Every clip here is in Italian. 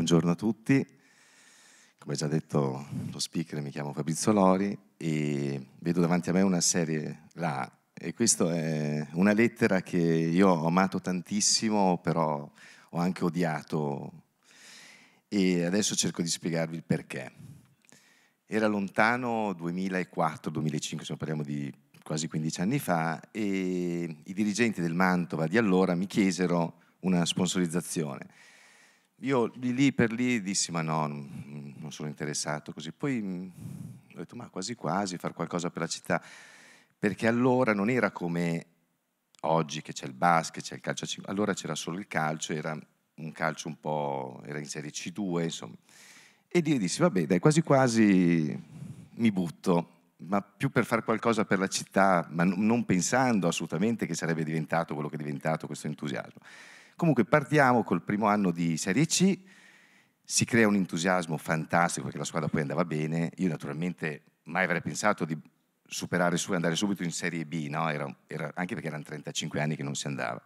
buongiorno a tutti. Come già detto lo speaker, mi chiamo Fabrizio Lori e vedo davanti a me una serie là. E questa è una lettera che io ho amato tantissimo, però ho anche odiato e adesso cerco di spiegarvi il perché. Era lontano 2004-2005, insomma parliamo di quasi 15 anni fa, e i dirigenti del Mantova di allora mi chiesero una sponsorizzazione. Io lì per lì dissi ma no, non sono interessato così. Poi mm, ho detto ma quasi quasi fare qualcosa per la città, perché allora non era come oggi che c'è il basket, c'è il calcio a 5, allora c'era solo il calcio, era un calcio un po', era in serie C2 insomma. E io dissi vabbè dai quasi quasi mi butto, ma più per fare qualcosa per la città, ma non pensando assolutamente che sarebbe diventato quello che è diventato questo entusiasmo. Comunque partiamo col primo anno di Serie C, si crea un entusiasmo fantastico perché la squadra poi andava bene. Io naturalmente mai avrei pensato di superare su e andare subito in Serie B, no? era, era, anche perché erano 35 anni che non si andava.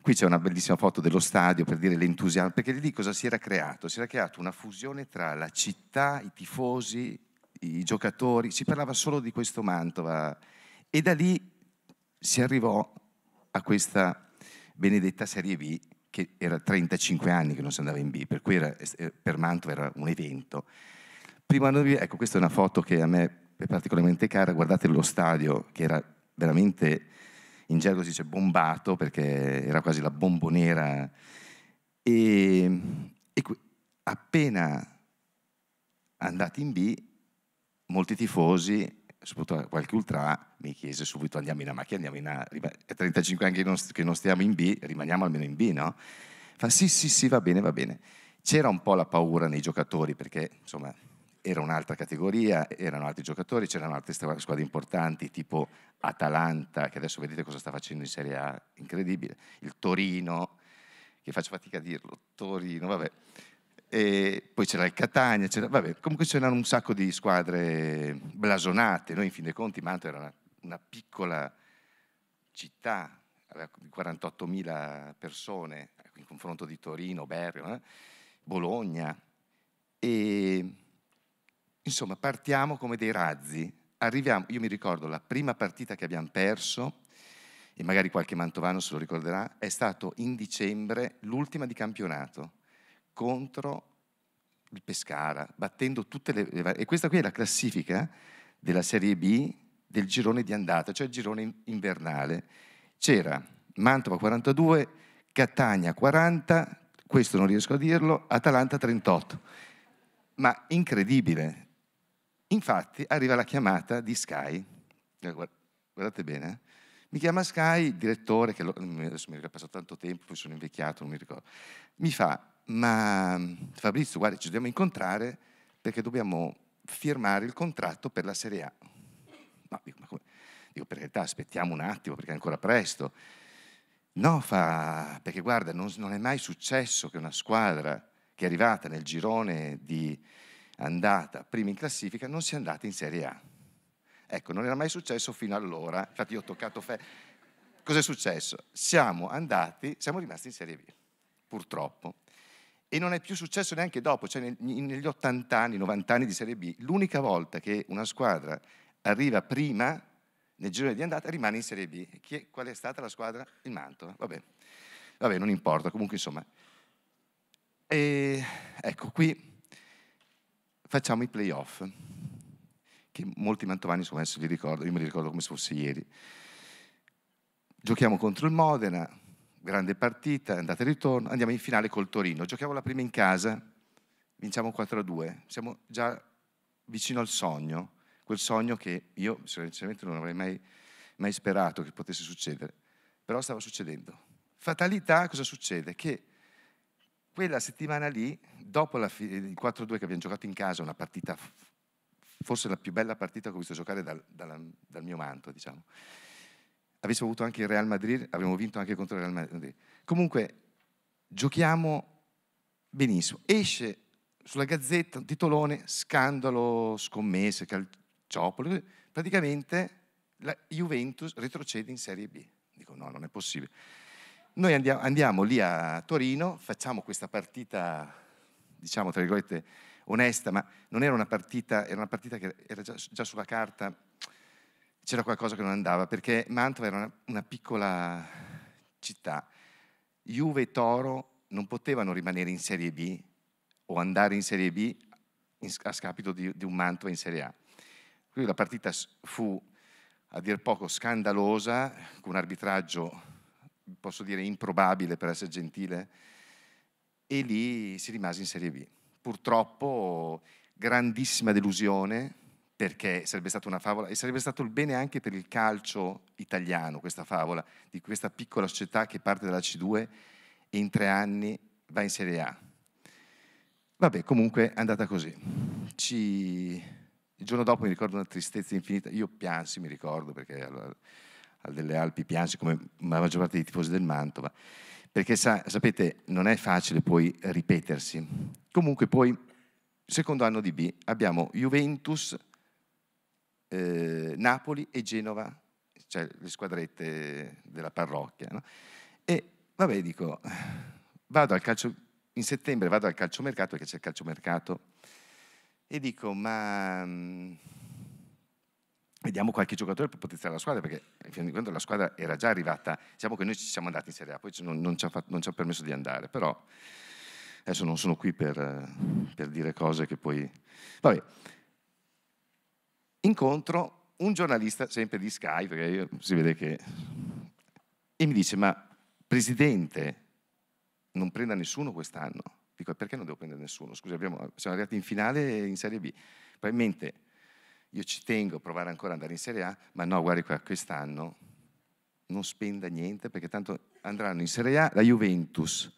Qui c'è una bellissima foto dello stadio per dire l'entusiasmo, perché lì cosa si era creato? Si era creata una fusione tra la città, i tifosi, i giocatori, si parlava solo di questo Mantova e da lì si arrivò a questa benedetta Serie B, che era 35 anni che non si andava in B, per cui era, per Mantova era un evento. Di B, ecco, questa è una foto che a me è particolarmente cara, guardate lo stadio che era veramente, in gergo si dice bombato, perché era quasi la bombonera, e, e appena andati in B, molti tifosi soprattutto qualche ultra, mi chiese subito andiamo in A, ma che andiamo in A? È 35 anni che non, stiamo in B, rimaniamo almeno in B, no? Fa sì, sì, sì, va bene, va bene. C'era un po' la paura nei giocatori perché, insomma, era un'altra categoria, erano altri giocatori, c'erano altre squadre importanti tipo Atalanta, che adesso vedete cosa sta facendo in Serie A, incredibile, il Torino, che faccio fatica a dirlo, Torino, vabbè e poi c'era il Catania, c'era, vabbè, comunque c'erano un sacco di squadre blasonate. Noi in fin dei conti Mantova era una, una piccola città, aveva 48.000 persone in confronto di Torino, Bergamo, eh? Bologna. E insomma partiamo come dei razzi. Arriviamo, io mi ricordo la prima partita che abbiamo perso, e magari qualche mantovano se lo ricorderà, è stato in dicembre, l'ultima di campionato contro il Pescara, battendo tutte le... E questa qui è la classifica della Serie B del girone di andata, cioè il girone invernale. C'era Mantova 42, Catania 40, questo non riesco a dirlo, Atalanta 38. Ma incredibile. Infatti arriva la chiamata di Sky, eh, guardate bene, eh? mi chiama Sky, direttore, che lo, adesso mi è passato tanto tempo, poi sono invecchiato, non mi ricordo, mi fa, ma Fabrizio, guarda, ci dobbiamo incontrare perché dobbiamo firmare il contratto per la Serie A. No, dico, ma come? Dico, per carità, aspettiamo un attimo perché è ancora presto. No, fa, perché guarda, non, non è mai successo che una squadra che è arrivata nel girone di andata prima in classifica non sia andata in Serie A. Ecco, non era mai successo fino allora, infatti io ho toccato fe... Cos'è successo? Siamo andati, siamo rimasti in Serie B, purtroppo e non è più successo neanche dopo, cioè negli 80 anni, 90 anni di Serie B, l'unica volta che una squadra arriva prima nel girone di andata rimane in Serie B. È, qual è stata la squadra? Il Mantova, vabbè, vabbè non importa, comunque insomma. E, ecco, qui facciamo i playoff, che molti mantovani insomma adesso li ricordo, io me li ricordo come se fosse ieri. Giochiamo contro il Modena, grande partita, andata e ritorno, andiamo in finale col Torino. Giochiamo la prima in casa, vinciamo 4-2, siamo già vicino al sogno, quel sogno che io sinceramente non avrei mai, mai sperato che potesse succedere, però stava succedendo. Fatalità, cosa succede? Che quella settimana lì, dopo la, il 4-2 che abbiamo giocato in casa, una partita, forse la più bella partita che ho visto giocare dal, dal, dal mio manto, diciamo, avessimo avuto anche il Real Madrid, avremmo vinto anche contro il Real Madrid. Comunque, giochiamo benissimo. Esce sulla gazzetta un titolone, scandalo, scommesse, calciopoli, praticamente la Juventus retrocede in Serie B. Dico no, non è possibile. Noi andiamo, andiamo lì a Torino, facciamo questa partita diciamo, tra virgolette, onesta, ma non era una partita, era una partita che era già, già sulla carta, c'era qualcosa che non andava, perché Mantova era una, una piccola città. Juve e Toro non potevano rimanere in Serie B o andare in Serie B a scapito di, di un Mantova in Serie A. Quindi la partita fu a dir poco scandalosa, con un arbitraggio, posso dire, improbabile per essere gentile, e lì si rimase in Serie B. Purtroppo grandissima delusione, perché sarebbe stata una favola e sarebbe stato il bene anche per il calcio italiano, questa favola, di questa piccola società che parte dalla C2 e in tre anni va in Serie A. Vabbè, comunque è andata così. Ci il giorno dopo mi ricordo una tristezza infinita, io piansi, mi ricordo, perché al delle Alpi piansi come la maggior parte dei tifosi del Mantova, perché sa, sapete non è facile poi ripetersi. Comunque poi, secondo anno di B, abbiamo Juventus, eh, Napoli e Genova, cioè le squadrette della parrocchia. No? E vabbè, dico, vado al calcio, in settembre vado al calciomercato, perché c'è il calciomercato e dico, ma mh, mm, vediamo qualche giocatore per potenziare la squadra, perché in fin di conto la squadra era già arrivata, diciamo che noi ci siamo andati in Serie A, poi non, non, ci, ha fatto, non ci ha permesso di andare, però adesso non sono qui per, per dire cose che poi... Vabbè, incontro un giornalista sempre di Sky, perché io, si vede che... e mi dice, ma Presidente, non prenda nessuno quest'anno. Dico, perché non devo prendere nessuno? Scusa, abbiamo, siamo arrivati in finale in Serie B. Probabilmente io ci tengo a provare ancora ad andare in Serie A, ma no, guardi qua, quest'anno non spenda niente perché tanto andranno in Serie A la Juventus,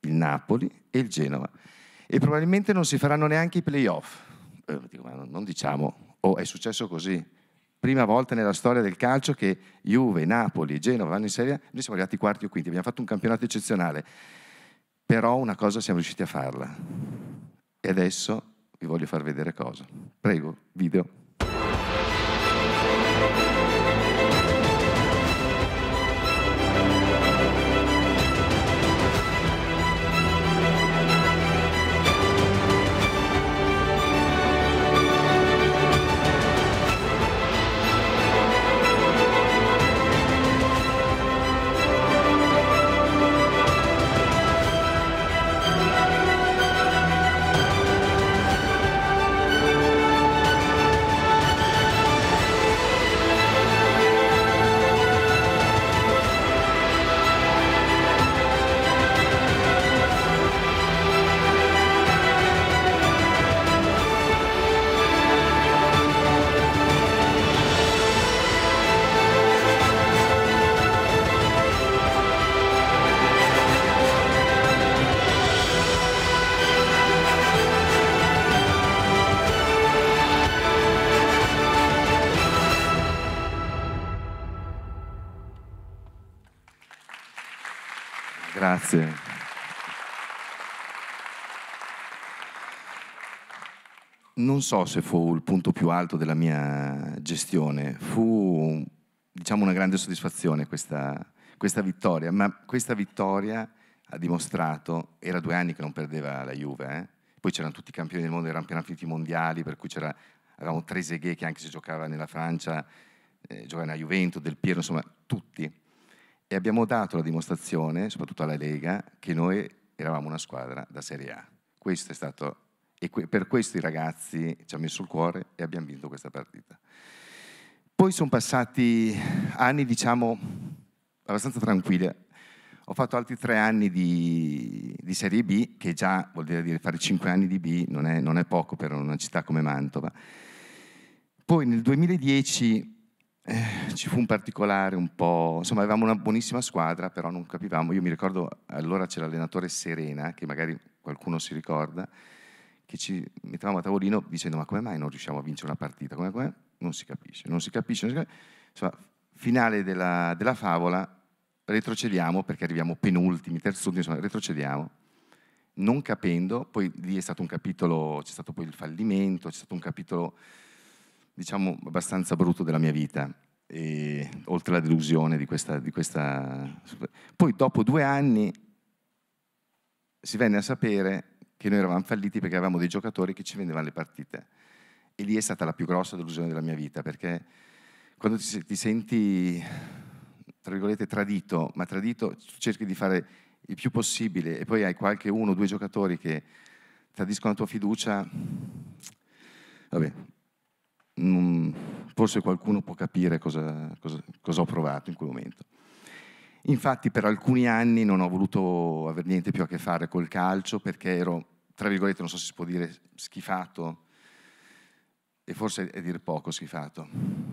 il Napoli e il Genova. E probabilmente non si faranno neanche i playoff. Eh, dico, ma non diciamo, oh, è successo così. Prima volta nella storia del calcio che Juve, Napoli Genova vanno in Serie A, noi siamo arrivati quarti o quinti, abbiamo fatto un campionato eccezionale però una cosa siamo riusciti a farla. E adesso vi voglio far vedere cosa. Prego, video. Grazie. Non so se fu il punto più alto della mia gestione, fu diciamo una grande soddisfazione questa, questa vittoria, ma questa vittoria ha dimostrato, era due anni che non perdeva la Juve, eh? poi c'erano tutti i campioni del mondo, erano appena finiti i mondiali, per cui c'era, avevamo Trezeguet che anche se giocava nella Francia, eh, giocava nella Juventus, Del Piero, insomma tutti e abbiamo dato la dimostrazione, soprattutto alla Lega, che noi eravamo una squadra da Serie A. Questo è stato, e per questo i ragazzi ci hanno messo il cuore e abbiamo vinto questa partita. Poi sono passati anni, diciamo, abbastanza tranquilli. Ho fatto altri tre anni di, di, Serie B, che già vuol dire fare cinque anni di B non è, non è poco per una città come Mantova. Poi nel 2010 eh, ci fu un particolare un po', insomma avevamo una buonissima squadra, però non capivamo, io mi ricordo allora c'era l'allenatore Serena, che magari qualcuno si ricorda, che ci mettevamo a tavolino dicendo ma come mai non riusciamo a vincere una partita, come, come? Non si capisce, non si capisce, non si capisce. Insomma, finale della, della favola, retrocediamo perché arriviamo penultimi, terzo, insomma retrocediamo, non capendo, poi lì è stato un capitolo, c'è stato poi il fallimento, c'è stato un capitolo diciamo, abbastanza brutto della mia vita, e, oltre alla delusione di questa, di questa... Poi dopo due anni si venne a sapere che noi eravamo falliti perché avevamo dei giocatori che ci vendevano le partite. E lì è stata la più grossa delusione della mia vita, perché quando ti, ti senti, tra virgolette, tradito, ma tradito cerchi di fare il più possibile e poi hai qualche uno o due giocatori che tradiscono la tua fiducia, vabbè, non, forse qualcuno può capire cosa, cosa, cosa ho provato in quel momento. Infatti per alcuni anni non ho voluto avere niente più a che fare col calcio perché ero, tra virgolette, non so se si può dire schifato, e forse è dir poco schifato.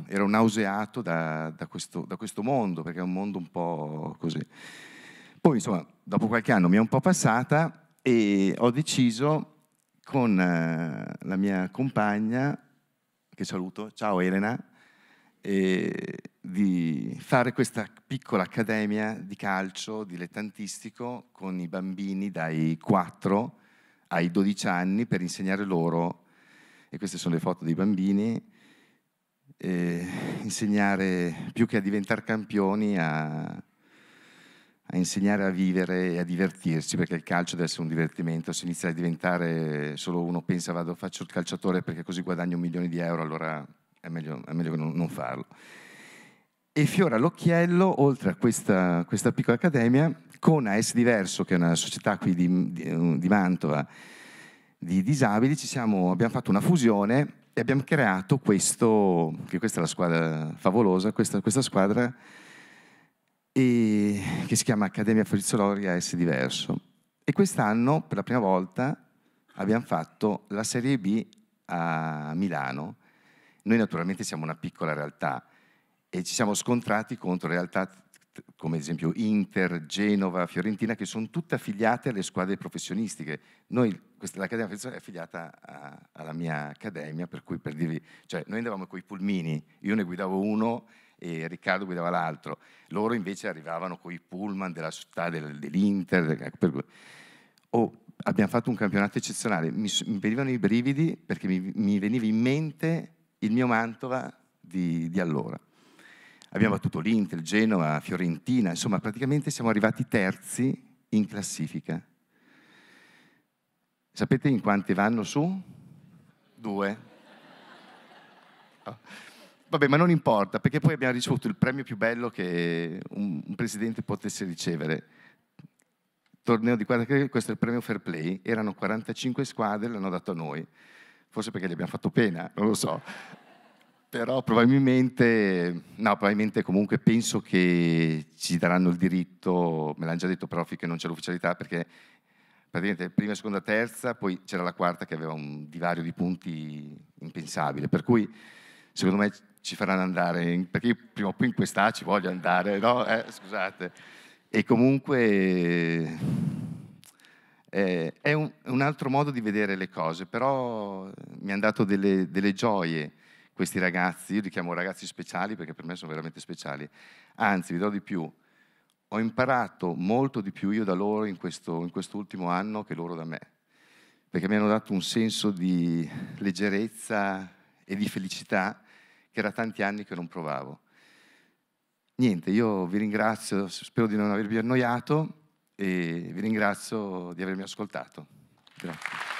Ero nauseato da, da, questo, da questo mondo, perché è un mondo un po' così. Poi, insomma, dopo qualche anno mi è un po' passata e ho deciso con eh, la mia compagna, che saluto, ciao Elena, eh, di fare questa piccola accademia di calcio dilettantistico con i bambini dai 4 ai 12 anni per insegnare loro, e queste sono le foto dei bambini, eh, insegnare più che a diventare campioni a, a insegnare a vivere e a divertirsi, perché il calcio deve essere un divertimento, se inizia a diventare solo uno pensa vado, faccio il calciatore perché così guadagno un milione di euro, allora è meglio, è meglio non, non, farlo. E fiora l'occhiello, oltre a questa, questa, piccola accademia, con AS Diverso, che è una società qui di, di, di Mantova, di disabili, siamo, abbiamo fatto una fusione e abbiamo creato questo, che questa è la squadra favolosa, questa, questa squadra e, che si chiama Accademia Frizzolori AS Diverso. E quest'anno, per la prima volta, abbiamo fatto la Serie B a Milano, noi naturalmente siamo una piccola realtà e ci siamo scontrati contro realtà come ad esempio Inter, Genova, Fiorentina, che sono tutte affiliate alle squadre professionistiche. Noi, questa, l'Accademia Fezzola è affiliata a, alla mia accademia, per cui per dirvi, cioè noi andavamo con i pulmini, io ne guidavo uno e Riccardo guidava l'altro, loro invece arrivavano con i pullman della città del, dell'Inter. Per, oh, abbiamo fatto un campionato eccezionale, mi, mi venivano i brividi perché mi, mi veniva in mente il mio Mantova di, di allora. Abbiamo battuto l'Inter, Genova, Fiorentina, insomma praticamente siamo arrivati terzi in classifica. Sapete in quanti vanno su? Due. Oh. Vabbè, ma non importa, perché poi abbiamo ricevuto il premio più bello che un, un presidente potesse ricevere. Torneo di quadra, questo è il premio Fair Play, erano 45 squadre, l'hanno dato a noi forse perché gli abbiamo fatto pena, non lo so. Però probabilmente, no, probabilmente comunque penso che ci daranno il diritto, me l'hanno già detto però finché non c'è l'ufficialità, perché praticamente prima, seconda, terza, poi c'era la quarta che aveva un divario di punti impensabile, per cui secondo me ci faranno andare, perché io prima o poi in quest'A ci voglio andare, no? Eh, scusate. E comunque eh, è un, un, altro modo di vedere le cose, però mi hanno dato delle, delle, gioie questi ragazzi, io li chiamo ragazzi speciali perché per me sono veramente speciali, anzi vi do di più, ho imparato molto di più io da loro in, questo, in quest'ultimo anno che loro da me, perché mi hanno dato un senso di leggerezza e di felicità che era tanti anni che non provavo. Niente, io vi ringrazio, spero di non avervi annoiato e vi ringrazio di avermi ascoltato. Grazie.